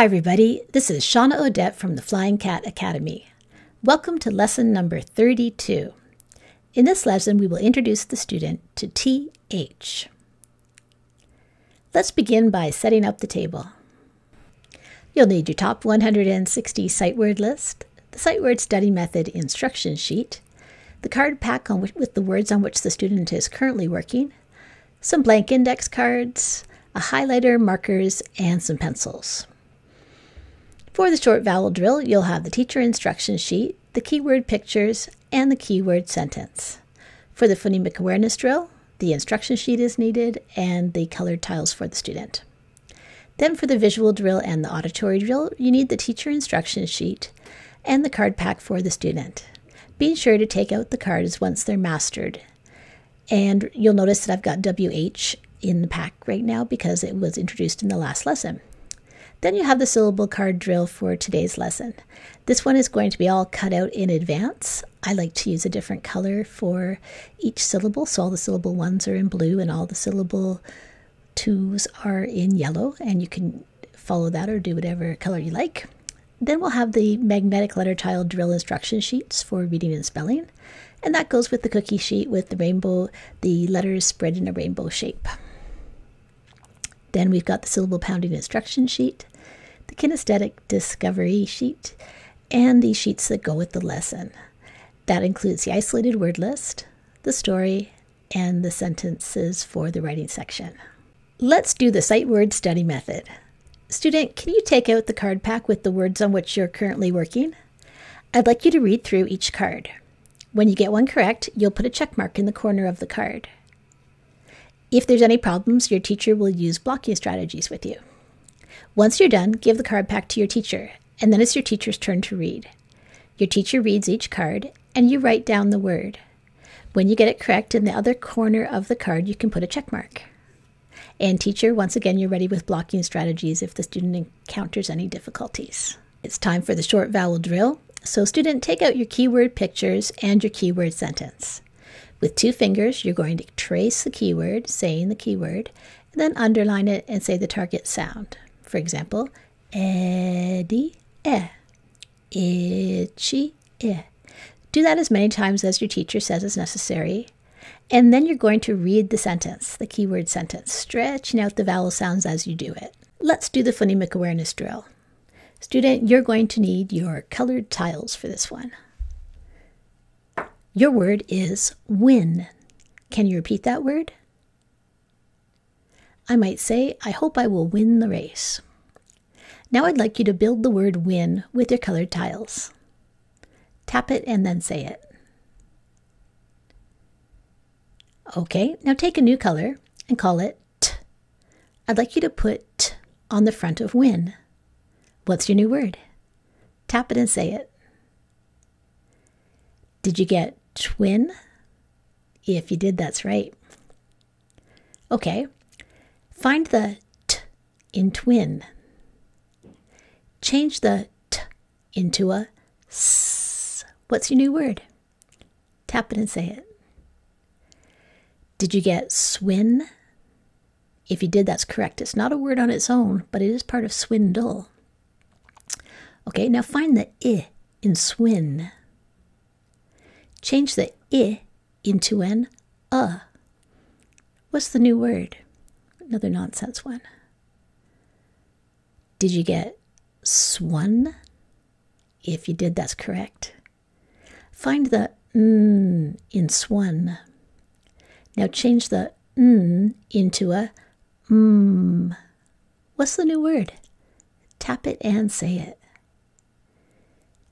Hi, everybody. This is Shawna Audet from the Flying Cat Academy. Welcome to lesson number 32. In this lesson, we will introduce the student to TH. Let's begin by setting up the table. You'll need your top 160 sight word list, the sight word study method instruction sheet, the card pack which, with the words on which the student is currently working, some blank index cards, a highlighter, markers, and some pencils. For the short vowel drill, you'll have the teacher instruction sheet, the keyword pictures, and the keyword sentence. For the phonemic awareness drill, the instruction sheet is needed and the colored tiles for the student. Then for the visual drill and the auditory drill, you need the teacher instruction sheet and the card pack for the student. Be sure to take out the cards once they're mastered. And you'll notice that I've got WH in the pack right now because it was introduced in the last lesson. Then you have the syllable card drill for today's lesson. This one is going to be all cut out in advance. I like to use a different color for each syllable. So all the syllable ones are in blue and all the syllable twos are in yellow. And you can follow that or do whatever color you like. Then we'll have the magnetic letter tile drill instruction sheets for reading and spelling. And that goes with the cookie sheet with the rainbow, the letters spread in a rainbow shape. Then we've got the syllable pounding instruction sheet, the kinesthetic discovery sheet, and the sheets that go with the lesson. That includes the isolated word list, the story, and the sentences for the writing section. Let's do the sight word study method. Student, can you take out the card pack with the words on which you're currently working? I'd like you to read through each card. When you get one correct, you'll put a check mark in the corner of the card. If there's any problems, your teacher will use blocking strategies with you. Once you're done, give the card back to your teacher, and then it's your teacher's turn to read. Your teacher reads each card, and you write down the word. When you get it correct in the other corner of the card, you can put a check mark. And teacher, once again, you're ready with blocking strategies if the student encounters any difficulties. It's time for the short vowel drill. So student, take out your keyword pictures and your keyword sentence. With two fingers, you're going to trace the keyword, saying the keyword, and then underline it and say the target sound. For example, Eddie, eh, itchy, eh. Do that as many times as your teacher says is necessary. And then you're going to read the sentence, the keyword sentence, stretching out the vowel sounds as you do it. Let's do the phonemic awareness drill. Student, you're going to need your colored tiles for this one. Your word is win. Can you repeat that word? I might say, I hope I will win the race. Now I'd like you to build the word win with your colored tiles. Tap it and then say it. Okay, now take a new color and call it T. I'd like you to put T on the front of win. What's your new word? Tap it and say it. Did you get twin? If you did, that's right. Okay, find the t in twin. Change the t into a s. What's your new word? Tap it and say it. Did you get swin? If you did, that's correct. It's not a word on its own, but it is part of swindle. Okay, now find the i in swin. Change the i into an uh. What's the new word? Another nonsense one. Did you get swan? If you did, that's correct. Find the n in swan. Now change the n into a mm. What's the new word? Tap it and say it.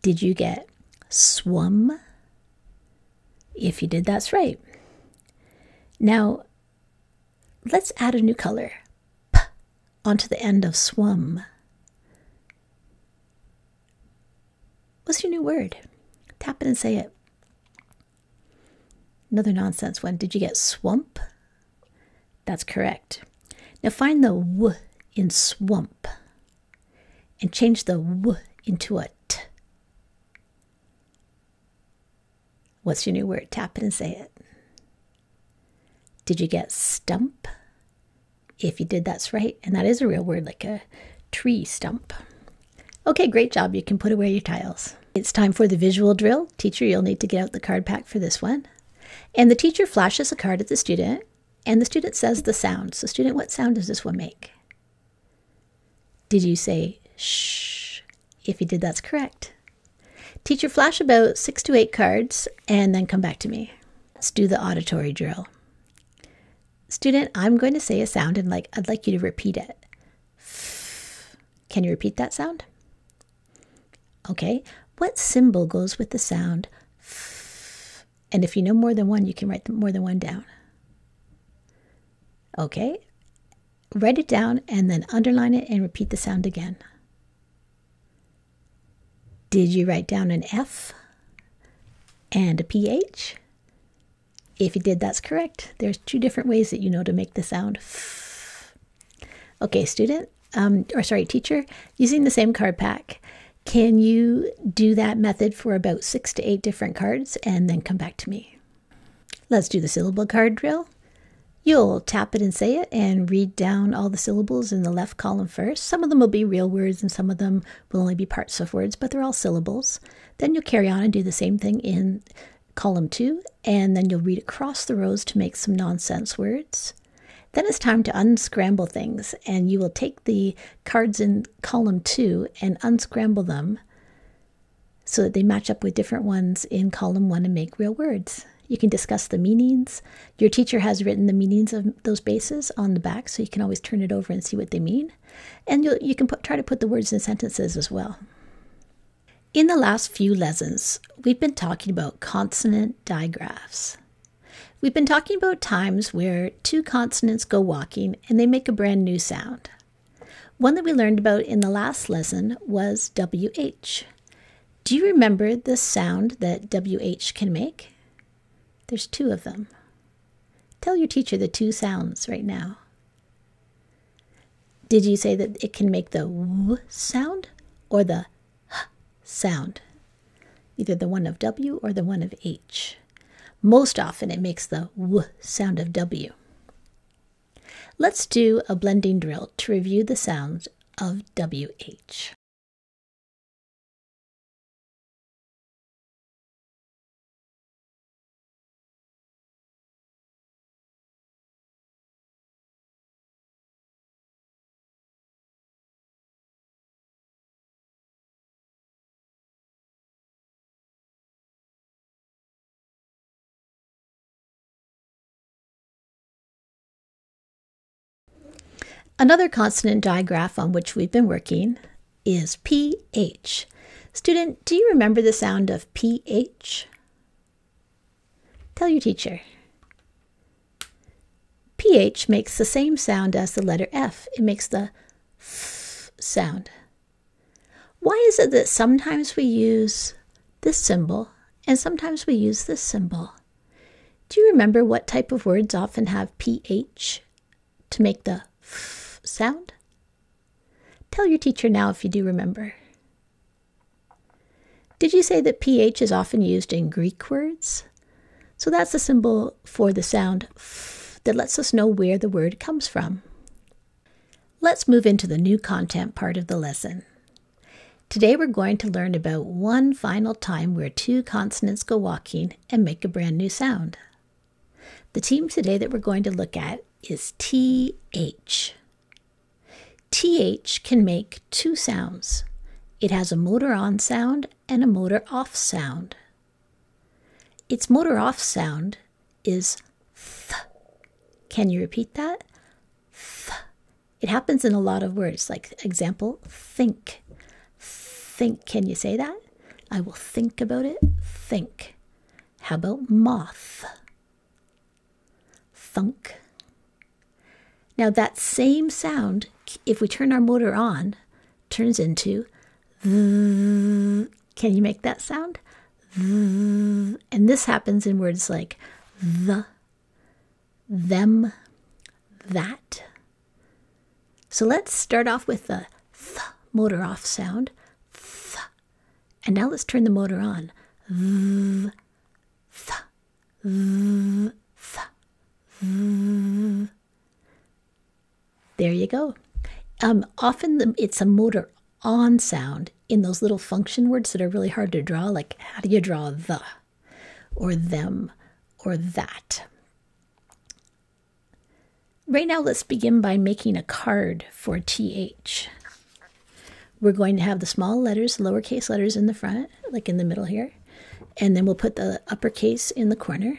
Did you get swum? If you did, that's right. Now, let's add a new color P onto the end of swum. What's your new word? Tap it and say it. Another nonsense one. Did you get swamp? That's correct. Now find the w in swamp and change the w into a t. What's your new word? Tap it and say it. Did you get stump? If you did, that's right. And that is a real word, like a tree stump. Okay, great job. You can put away your tiles. It's time for the visual drill. Teacher, you'll need to get out the card pack for this one. And the teacher flashes a card at the student, and the student says the sound. So, student, what sound does this one make? Did you say shh? If you did, that's correct. Teacher, flash about six to eight cards and then come back to me. Let's do the auditory drill. Student, I'm going to say a sound and like I'd like you to repeat it. Can you repeat that sound? Okay. What symbol goes with the sound? And if you know more than one, you can write more than one down. Okay. Write it down and then underline it and repeat the sound again. Did you write down an F and a PH? If you did, that's correct. There's two different ways that you know to make the sound. Okay, student, um, or sorry, teacher, using the same card pack, can you do that method for about six to eight different cards and then come back to me? Let's do the syllable card drill. You'll tap it and say it and read down all the syllables in the left column first. Some of them will be real words and some of them will only be parts of words, but they're all syllables. Then you'll carry on and do the same thing in column two, and then you'll read across the rows to make some nonsense words. Then it's time to unscramble things, and you will take the cards in column two and unscramble them so that they match up with different ones in column one and make real words. You can discuss the meanings. Your teacher has written the meanings of those bases on the back, so you can always turn it over and see what they mean. And you you can put, try to put the words in sentences as well. In the last few lessons, we've been talking about consonant digraphs. We've been talking about times where two consonants go walking and they make a brand new sound. One that we learned about in the last lesson was WH. Do you remember the sound that WH can make? There's two of them. Tell your teacher the two sounds right now. Did you say that it can make the w sound or the sound? Either the one of W or the one of H. Most often it makes the w sound of W. Let's do a blending drill to review the sounds of WH. Another consonant digraph on which we've been working is PH. Student, do you remember the sound of PH? Tell your teacher. PH makes the same sound as the letter F. It makes the F sound. Why is it that sometimes we use this symbol and sometimes we use this symbol? Do you remember what type of words often have PH to make the F sound? Tell your teacher now if you do remember. Did you say that ph is often used in Greek words? So that's the symbol for the sound f that lets us know where the word comes from. Let's move into the new content part of the lesson. Today we're going to learn about one final time where two consonants go walking and make a brand new sound. The team today that we're going to look at is TH. TH can make two sounds. It has a motor on sound and a motor off sound. Its motor off sound is th. Can you repeat that? Th. It happens in a lot of words, like example, think. Think. Can you say that? I will think about it. Think. How about moth? Thunk. Now, that same sound if we turn our motor on, turns into. Can you make that sound? And this happens in words like the, them, that. So let's start off with the th motor off sound. Th. And now let's turn the motor on. Th, th, th, th. There you go. Um, often the, it's a motor on sound in those little function words that are really hard to draw, like how do you draw the or them or that? Right now, let's begin by making a card for TH. We're going to have the small letters, lowercase letters in the front, like in the middle here, and then we'll put the uppercase in the corner.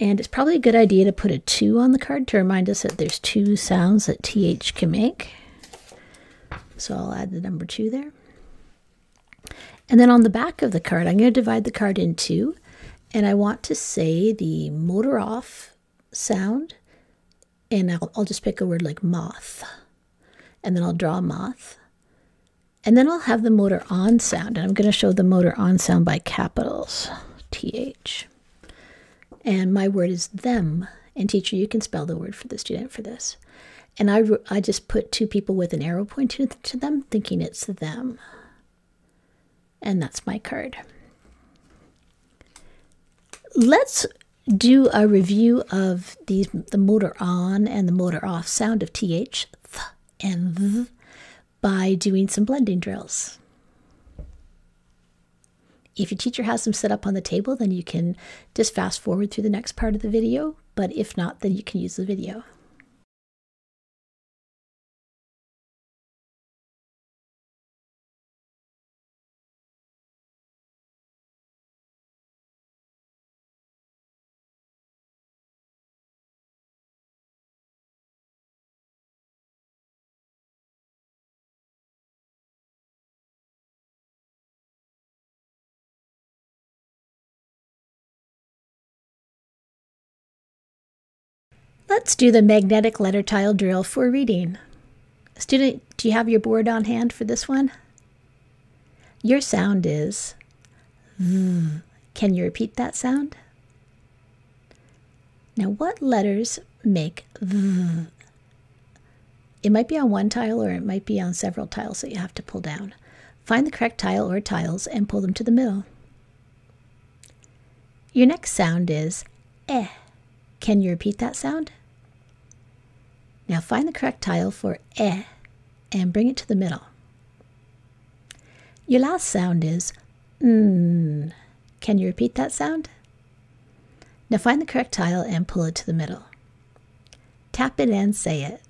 And it's probably a good idea to put a 2 on the card to remind us that there's two sounds that TH can make. So I'll add the number 2 there. And then on the back of the card, I'm going to divide the card in two. And I want to say the motor off sound. And I'll, I'll just pick a word like moth. And then I'll draw moth. And then I'll have the motor on sound. And I'm going to show the motor on sound by capitals, TH. And my word is them. And teacher, you can spell the word for the student for this. And I, I just put two people with an arrow pointing to them, thinking it's them. And that's my card. Let's do a review of the, the motor on and the motor off sound of th, th and th by doing some blending drills. If your teacher has them set up on the table, then you can just fast forward through the next part of the video. But if not, then you can use the video. Let's do the magnetic letter tile drill for reading. Student, do you have your board on hand for this one? Your sound is v. Can you repeat that sound? Now, what letters make v? It might be on one tile or it might be on several tiles that you have to pull down. Find the correct tile or tiles and pull them to the middle. Your next sound is eh. Can you repeat that sound? Now find the correct tile for e and bring it to the middle. Your last sound is mm. Can you repeat that sound? Now find the correct tile and pull it to the middle. Tap it and say it.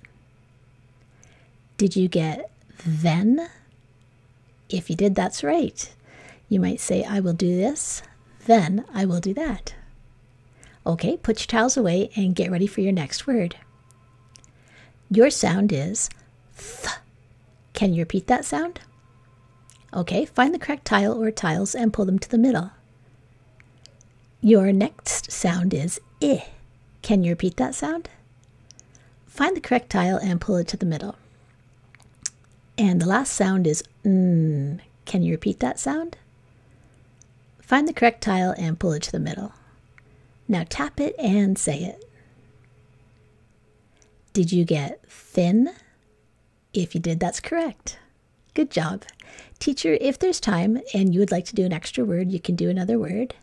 Did you get then? If you did, that's right. You might say, I will do this, then I will do that. Okay, put your tiles away and get ready for your next word. Your sound is th. Can you repeat that sound? Okay, find the correct tile or tiles and pull them to the middle. Your next sound is I. Can you repeat that sound? Find the correct tile and pull it to the middle. And the last sound is n. Can you repeat that sound? Find the correct tile and pull it to the middle. Now tap it and say it. Did you get thin? If you did, that's correct. Good job. Teacher, if there's time and you would like to do an extra word, you can do another word.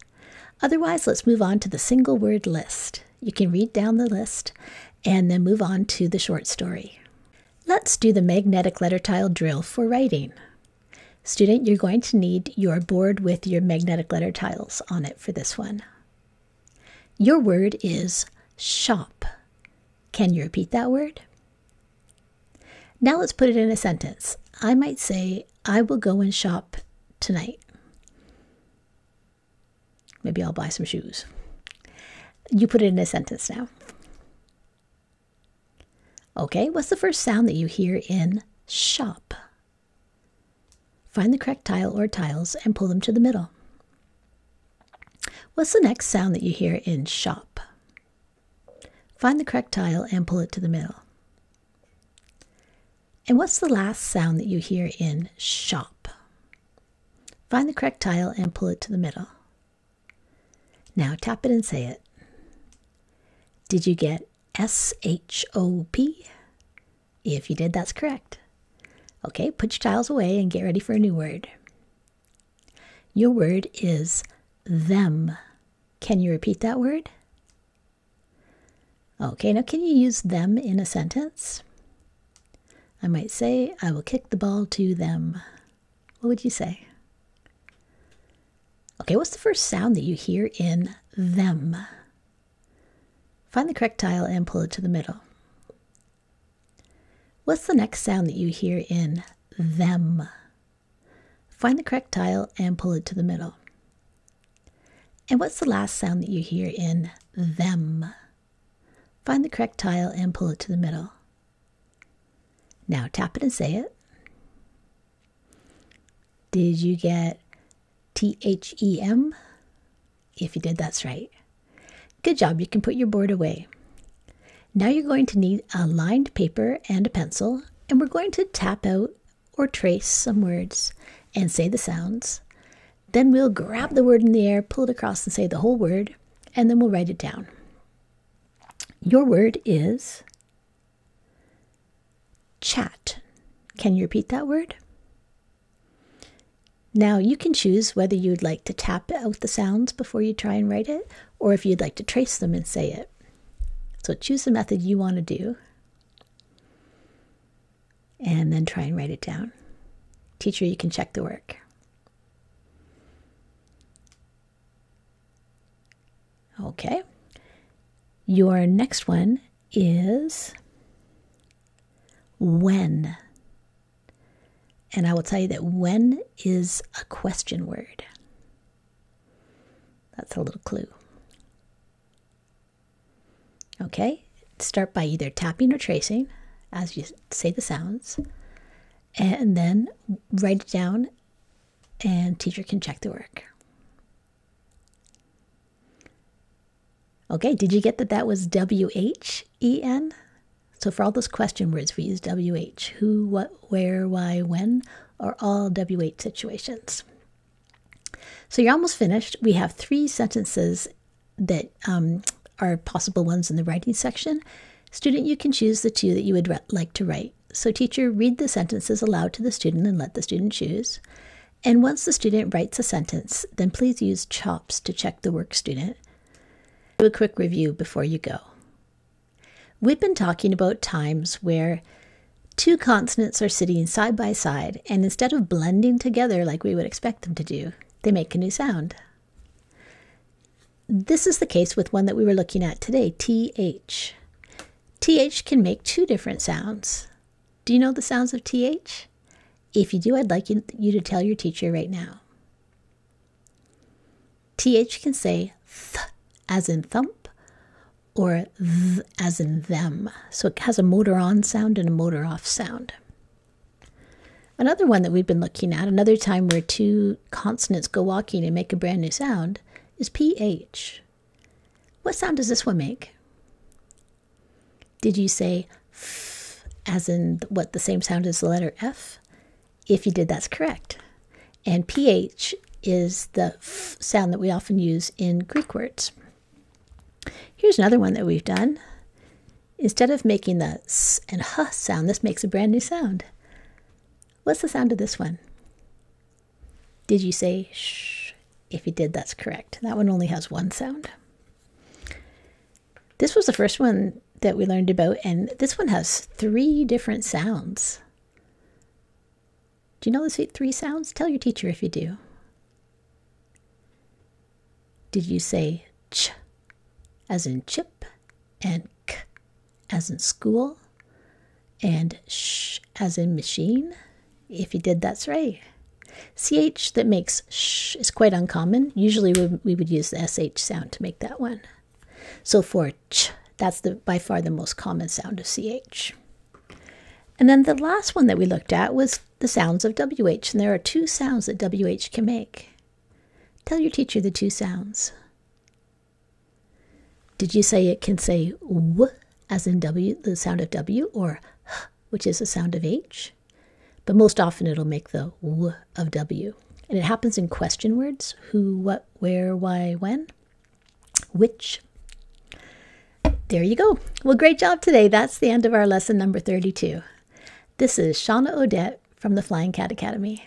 Otherwise, let's move on to the single word list. You can read down the list and then move on to the short story. Let's do the magnetic letter tile drill for writing. Student, you're going to need your board with your magnetic letter tiles on it for this one. Your word is shop. Can you repeat that word? Now let's put it in a sentence. I might say, I will go and shop tonight. Maybe I'll buy some shoes. You put it in a sentence now. Okay, what's the first sound that you hear in shop? Find the correct tile or tiles and pull them to the middle. What's the next sound that you hear in shop? Find the correct tile and pull it to the middle. And what's the last sound that you hear in shop? Find the correct tile and pull it to the middle. Now tap it and say it. Did you get S H O P? If you did, that's correct. Okay, put your tiles away and get ready for a new word. Your word is them. Can you repeat that word? Okay, now can you use them in a sentence? I might say, I will kick the ball to them. What would you say? Okay, what's the first sound that you hear in them? Find the correct tile and pull it to the middle. What's the next sound that you hear in them? Find the correct tile and pull it to the middle. And what's the last sound that you hear in them? Find the correct tile and pull it to the middle. Now tap it and say it. Did you get T H E M? If you did, that's right. Good job, you can put your board away. Now you're going to need a lined paper and a pencil, and we're going to tap out or trace some words and say the sounds. Then we'll grab the word in the air, pull it across, and say the whole word, and then we'll write it down. Your word is chat. Can you repeat that word? Now you can choose whether you'd like to tap out the sounds before you try and write it, or if you'd like to trace them and say it. So choose the method you want to do, and then try and write it down. Teacher, you can check the work. Okay. Your next one is when. And I will tell you that when is a question word. That's a little clue. Okay, start by either tapping or tracing as you say the sounds, and then write it down, and teacher can check the work. Okay, did you get that that was W H E N? So for all those question words, we use WH. Who, what, where, why, when are all WH situations. So you're almost finished. We have three sentences that um, are possible ones in the writing section. Student, you can choose the two that you would like to write. So teacher, read the sentences aloud to the student and let the student choose. And once the student writes a sentence, then please use CHOPS to check the work student. Do a quick review before you go. We've been talking about times where two consonants are sitting side by side, and instead of blending together like we would expect them to do, they make a new sound. This is the case with one that we were looking at today, TH. TH can make two different sounds. Do you know the sounds of TH? If you do, I'd like you, to tell your teacher right now. TH can say th as in thump, or th as in them. So it has a motor on sound and a motor off sound. Another one that we've been looking at, another time where two consonants go walking and make a brand new sound, is PH. What sound does this one make? Did you say f as in what the same sound as the letter F? If you did, that's correct. And PH is the f sound that we often use in Greek words. Here's another one that we've done. Instead of making the s and h sound, this makes a brand new sound. What's the sound of this one? Did you say shh? If you did, that's correct. That one only has one sound. This was the first one that we learned about, and this one has three different sounds. Do you know the three sounds? Tell your teacher if you do. Did you say ch? As in chip, and k as in school, and sh as in machine. If you did, that's right. CH that makes sh is quite uncommon. Usually we, we would use the SH sound to make that one. So for ch, that's the by far the most common sound of CH. And then the last one that we looked at was the sounds of WH, and there are two sounds that WH can make. Tell your teacher the two sounds. Did you say it can say w as in W, the sound of W, or h, which is the sound of H? But most often it'll make the w of W. And it happens in question words who, what, where, why, when, which. There you go. Well, great job today. That's the end of our lesson number 32. This is Shawna Audet from the Flying Cat Academy.